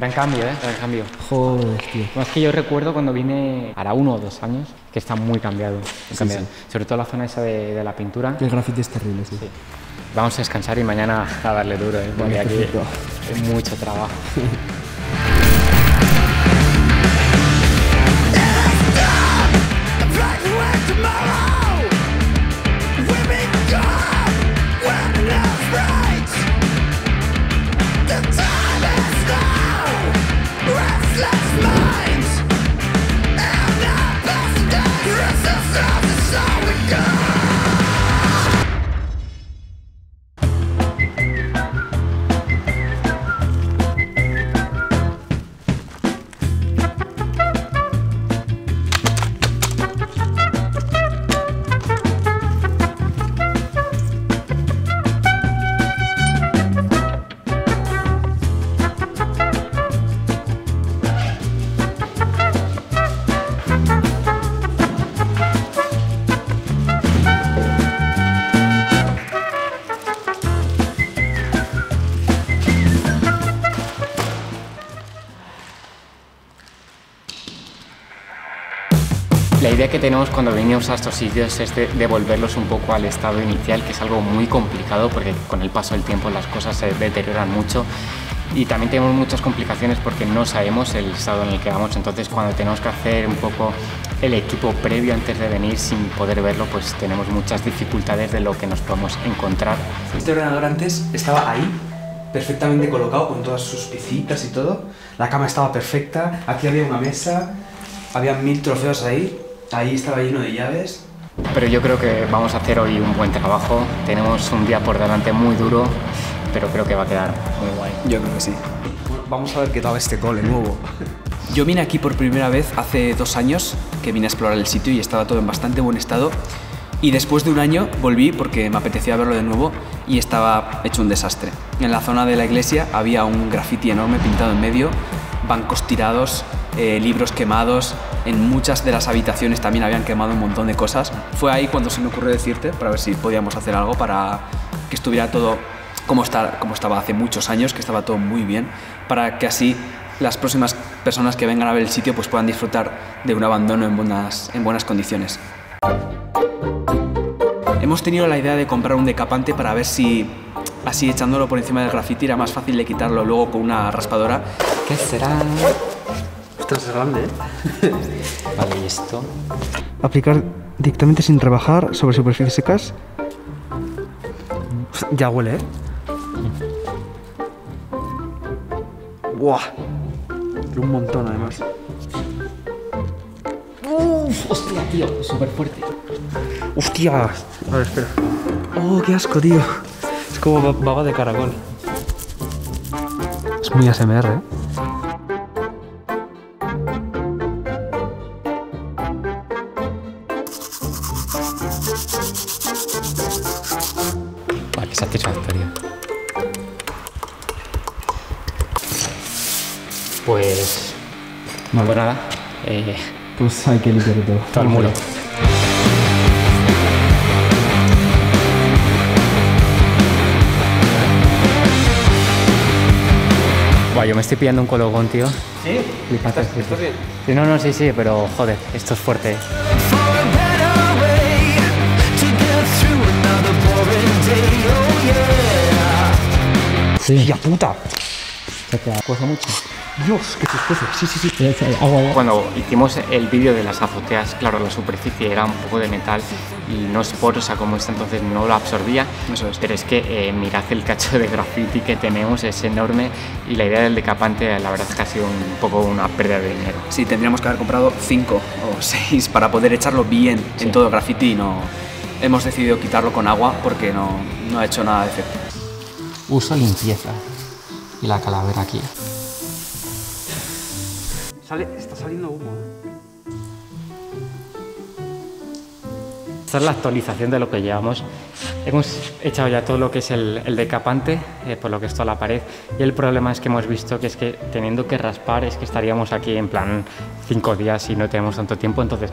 Gran cambio, ¿eh? Gran cambio. Joder, tío. Más que yo recuerdo cuando vine, hará uno o dos años, que está muy cambiado. muy cambiado. Sobre todo la zona esa de, de la pintura. El graffiti es terrible, sí. Vamos a descansar y mañana a darle duro, ¿eh? porque aquí hay mucho trabajo. idea que tenemos cuando venimos a estos sitios es de devolverlos un poco al estado inicial, que es algo muy complicado porque con el paso del tiempo las cosas se deterioran mucho. Y también tenemos muchas complicaciones porque no sabemos el estado en el que vamos, entonces cuando tenemos que hacer un poco el equipo previo antes de venir sin poder verlo, pues tenemos muchas dificultades de lo que nos podemos encontrar. Este ordenador antes estaba ahí, perfectamente colocado con todas sus piecitas y todo. La cama estaba perfecta, aquí había una mesa, había mil trofeos ahí, ahí estaba lleno de llaves. Pero yo creo que vamos a hacer hoy un buen trabajo, tenemos un día por delante muy duro, pero creo que va a quedar muy guay. Yo creo que sí. Vamos a ver qué tal este cole nuevo. Yo vine aquí por primera vez hace dos años, que vine a explorar el sitio y estaba todo en bastante buen estado. Y después de un año volví porque me apetecía verlo de nuevo y estaba hecho un desastre. En la zona de la iglesia había un graffiti enorme pintado en medio, bancos tirados, eh, libros quemados, en muchas de las habitaciones también habían quemado un montón de cosas. Fue ahí cuando se me ocurrió decirte para ver si podíamos hacer algo para que estuviera todo como, está, como estaba hace muchos años, que estaba todo muy bien, para que así las próximas personas que vengan a ver el sitio pues puedan disfrutar de un abandono en buenas, en buenas condiciones. Hemos tenido la idea de comprar un decapante para ver si así echándolo por encima del graffiti era más fácil de quitarlo luego con una raspadora. ¿Qué será? Esto es grande, ¿eh? Vale, ¿y esto? Aplicar directamente sin rebajar sobre superficies secas. Ya huele, ¿eh? ¡Buah! Un montón, además. Uf, hostia, tío, súper fuerte. ¡Hostia! A ver, espera. ¡Oh, qué asco, tío! Es como ba- baba de caracol. Es muy ASMR, ¿eh? Vale, qué satisfactorio. Pues. No, pues nada. Eh, Pues hay que limpiar todo. todo el muro. Buah, yo me estoy pillando un colocón, tío. ¿Sí? ¿Estás, estás bien? Sí, no, no, sí, sí, pero joder, esto es fuerte. Sí. ¡Ya puta! Se te mucho. Dios, qué chistoso. Sí, sí, sí. Cuando hicimos el vídeo de las azoteas, claro, la superficie era un poco de metal y no es porosa como esta, entonces no lo absorbía. Eso es. Pero es que eh, mirad el cacho de graffiti que tenemos, es enorme y la idea del decapante, la verdad es que ha sido un poco una pérdida de dinero. Sí, tendríamos que haber comprado cinco o seis para poder echarlo bien Sí. en todo el graffiti y no... Hemos decidido quitarlo con agua porque no, no ha hecho nada de efecto. Uso limpieza y la calavera aquí. Sale, está saliendo humo. Esta es la actualización de lo que llevamos Hemos echado ya todo lo que es el, el decapante, eh, por lo que es toda la pared, y el problema es que hemos visto que es que teniendo que raspar es que estaríamos aquí en plan cinco días y no tenemos tanto tiempo, entonces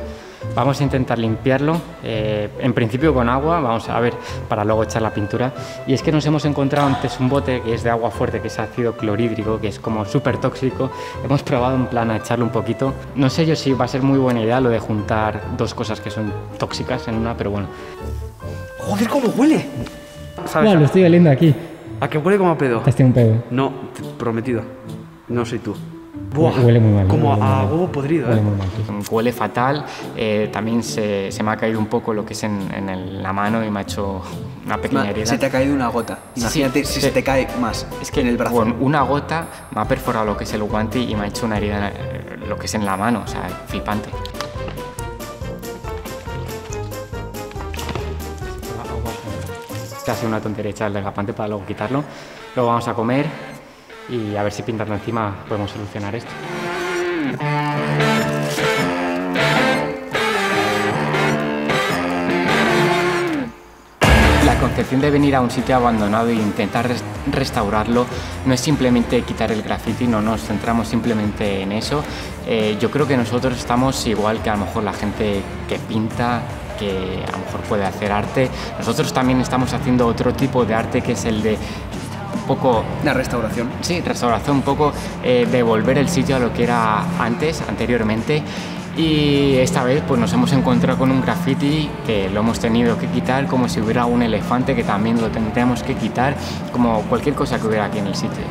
vamos a intentar limpiarlo, eh, en principio con agua, vamos a ver, para luego echar la pintura, y es que nos hemos encontrado antes un bote que es de agua fuerte, que es ácido clorhídrico, que es como súper tóxico, hemos probado en plan a echarlo un poquito, no sé yo si va a ser muy buena idea lo de juntar dos cosas que son tóxicas en una, pero bueno. Joder, cómo huele. ¿Sabes? lo estoy oliendo aquí. ¿A que huele como a pedo? Este un pedo. No, prometido. No soy tú. Huele muy mal, Como huele a mal. huevo podrido, Huele ¿eh? muy mal, sí. Huele fatal, eh, también se, se me ha caído un poco lo que es en, en el- la mano y me ha hecho una pequeña herida. Se te ha caído una gota. Imagínate sí, si sí. se te cae más Es que en el brazo. con una gota me ha perforado lo que es el guante y me ha hecho una herida eh, lo que es en la mano, o sea, flipante. Casi una tontería echar el desgapante para luego quitarlo. Luego vamos a comer y a ver si pintando encima podemos solucionar esto. La concepción de venir a un sitio abandonado e intentar res- restaurarlo no es simplemente quitar el graffiti, no nos centramos simplemente en eso. Eh, yo creo que nosotros estamos igual que a lo mejor la gente que pinta, que a lo mejor puede hacer arte. Nosotros también estamos haciendo otro tipo de arte que es el de poco La restauración. Sí, restauración, un poco eh, devolver el sitio a lo que era antes, anteriormente. Y esta vez pues nos hemos encontrado con un graffiti que lo hemos tenido que quitar como si hubiera un elefante que también lo tendríamos que quitar, como cualquier cosa que hubiera aquí en el sitio.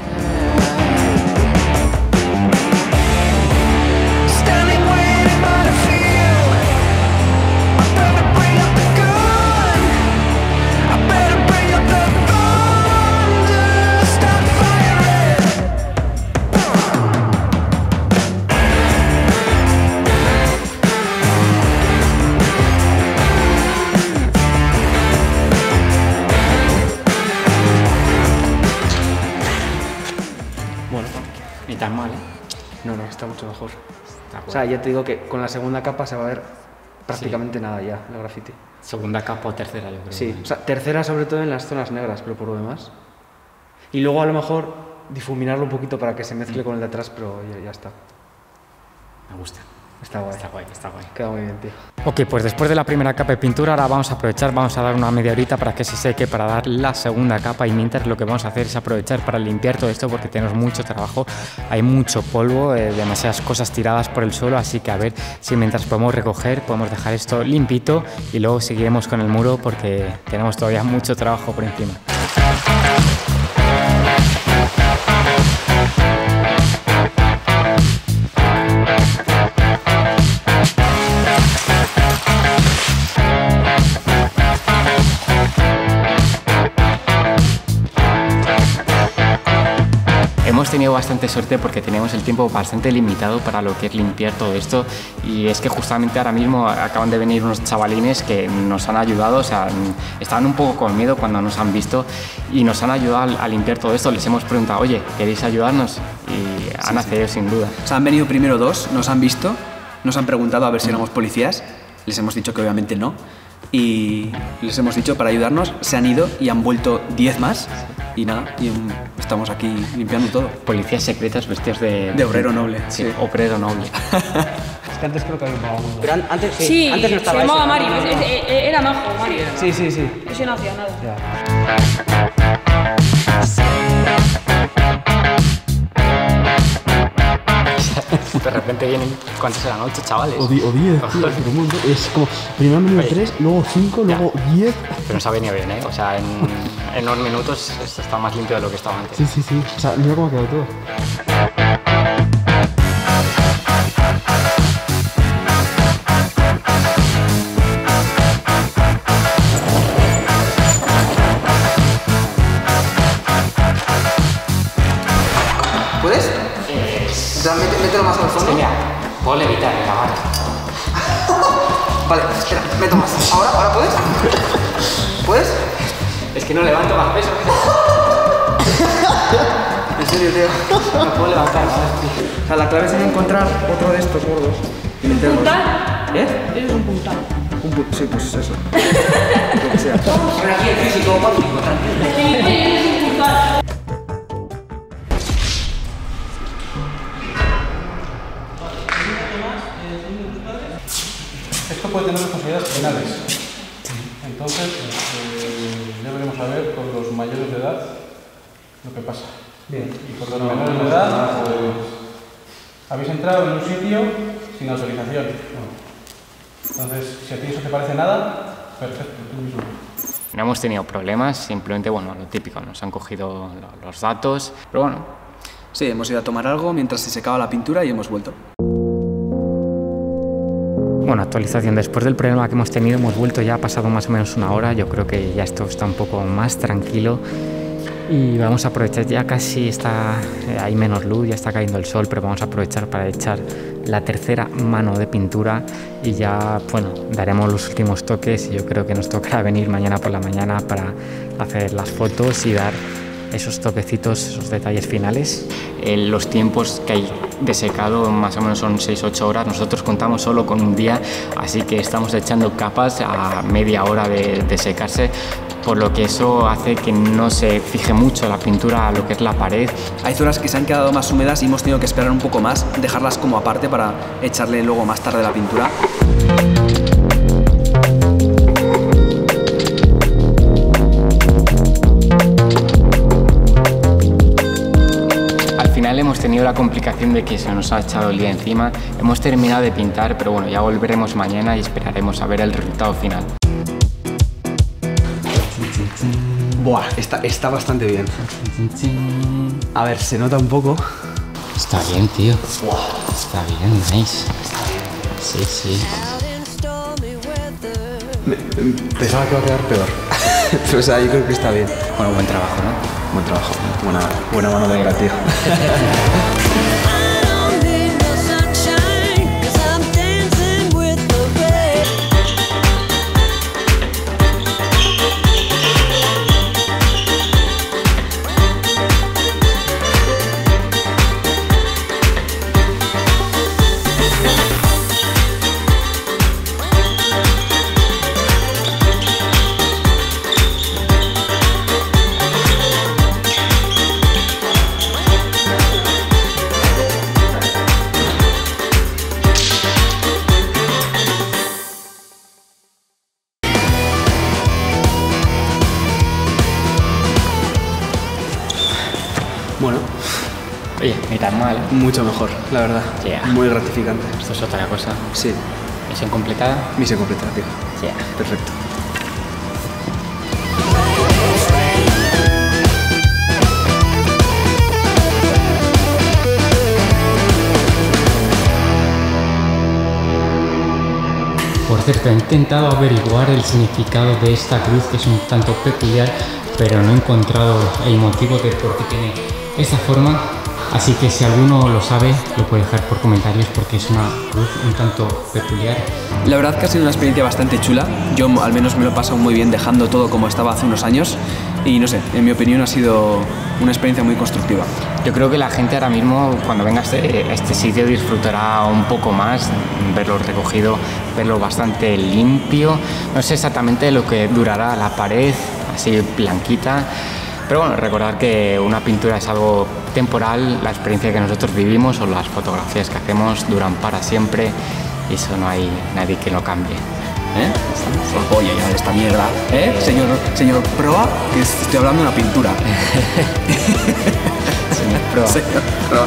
No, no, está mucho mejor. Está O sea, ya te digo que con la segunda capa se va a ver prácticamente nada ya, el graffiti. Segunda capa o tercera, yo creo. Sí, o sea, tercera sobre todo en las zonas negras, pero por lo demás. Y luego a lo mejor difuminarlo un poquito para que se mezcle con el de atrás, pero ya, ya está. Me gusta. Está guay. Está guay, está guay. Queda muy bien, tío. Ok, pues después de la primera capa de pintura, ahora vamos a aprovechar, vamos a dar una media horita para que se seque, para dar la segunda capa y mientras lo que vamos a hacer es aprovechar para limpiar todo esto porque tenemos mucho trabajo, hay mucho polvo, eh, demasiadas cosas tiradas por el suelo, así que a ver si mientras podemos recoger, podemos dejar esto limpito y luego seguiremos con el muro porque tenemos todavía mucho trabajo por encima. Tenido bastante suerte porque teníamos el tiempo bastante limitado para lo que es limpiar todo esto y es que justamente ahora mismo acaban de venir unos chavalines que nos han ayudado, o sea, estaban un poco con miedo cuando nos han visto y nos han ayudado a, limpiar todo esto. Les hemos preguntado, oye, ¿queréis ayudarnos? Y han accedido sin duda. O sea, han venido primero dos, nos han visto, nos han preguntado a ver si éramos policías, les hemos dicho que obviamente no, y les hemos dicho para ayudarnos, se han ido y han vuelto 10 más, y nada, y estamos aquí limpiando todo. Policías secretas vestidos de... De obrero noble, Sí, sí. obrero noble. Es que antes creo que había un vagabundo. Pero an- antes, sí, Sí, antes no estaba se eso. llamaba Mario, es- es- es- era majo, Mario. Sí, sí, sí. Ese no hacía nada. Ya. De repente vienen, ¿cuántos eran? ¿Ocho chavales? O 10, tío, pero un montón. Es como, primero han venido Oye. 3, luego 5, luego 10. Pero nos ha venido bien, ¿eh? O sea, en, en unos minutos está más limpio de lo que estaba antes. Sí, sí, sí. O sea, mira cómo ha quedado todo. ¿Puedes? O sea, mete- mételo más al fondo. Mira, puedo levitar en la mano. Vale, espera, meto más. ¿Ahora? ¿Ahora puedes? ¿Puedes? Es que no levanto más peso. En serio, tío. No puedo levantar más. O sea, la clave sería encontrar otro de estos gordos y meterlos. ¿Puntal? ¿Eh? Eso es un puntal. Un pu- sí, pues eso. Yo qué sé. sea. aquí el físico cuántico, tranquilo. Esto puede tener responsabilidades penales. Entonces, a ver con los mayores de edad lo que pasa. Bien. Y por los menores de edad, pues, habéis entrado en un sitio sin autorización. Entonces, si a ti eso te parece nada, perfecto, tú mismo. No hemos tenido problemas, simplemente, bueno, lo típico, nos han cogido lo- los datos, pero bueno, Sí, hemos ido a tomar algo mientras se secaba la pintura y hemos vuelto. Bueno, actualización. Después del problema que hemos tenido, hemos vuelto ya, ha pasado más o menos una hora. Yo creo que ya esto está un poco más tranquilo. Y vamos a aprovechar, ya casi está, eh, hay menos luz, ya está cayendo el sol, pero vamos a aprovechar para echar la tercera mano de pintura y ya, bueno, daremos los últimos toques y yo creo que nos tocará venir mañana por la mañana para hacer las fotos y dar esos toquecitos, esos detalles finales. Eh, los tiempos que hay de secado más o menos son 6-8 horas, nosotros contamos solo con un día, así que estamos echando capas a media hora de, de secarse, por lo que eso hace que no se fije mucho la pintura a lo que es la pared. Hay zonas que se han quedado más húmedas y hemos tenido que esperar un poco más, dejarlas como aparte para echarle luego más tarde la pintura. Final hemos tenido la complicación de que se nos ha echado el día encima, hemos terminado de pintar, pero bueno, ya volveremos mañana y esperaremos a ver el resultado final. Buah, está, está bastante bien. A ver, se nota un poco. Está bien, tío. Está bien, nice. Sí, sí. Pensaba que iba a quedar peor. Pero, o sea, yo creo que está bien. Bueno, buen trabajo, ¿no? Buen trabajo. Buena, buena mano de tío. mucho mejor, la verdad. Yeah. Muy gratificante. Esto es otra cosa. Sí, Misión completada. misión completa, tío. Yeah. Perfecto. Por cierto, he intentado averiguar el significado de esta cruz que es un tanto peculiar, pero no he encontrado el motivo de por qué tiene esa forma. Así que si alguno lo sabe, lo puede dejar por comentarios porque es una cruz un tanto peculiar. La verdad que ha sido una experiencia bastante chula. Yo al menos me lo he pasado muy bien dejando todo como estaba hace unos años. Y no sé, en mi opinión ha sido una experiencia muy constructiva. Yo creo que la gente ahora mismo, cuando venga a este, a este sitio, disfrutará un poco más, verlo recogido, verlo bastante limpio. No sé exactamente lo que durará la pared, así blanquita. Pero bueno, recordar que una pintura es algo temporal, la experiencia que nosotros vivimos o las fotografías que hacemos duran para siempre y eso no hay nadie que lo cambie. ¿Eh? Oye, ya esta mierda. ¿Eh? Señor, señor Proa, que estoy hablando de una pintura. Señor Proa. Señor Proa.